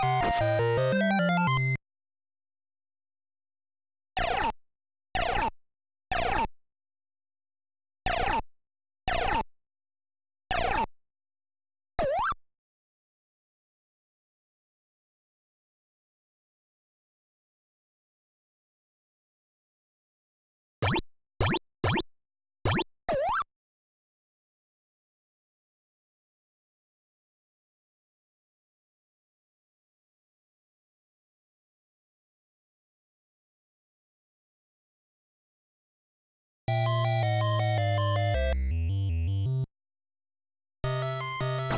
the